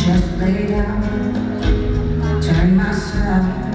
Just lay down, turn myself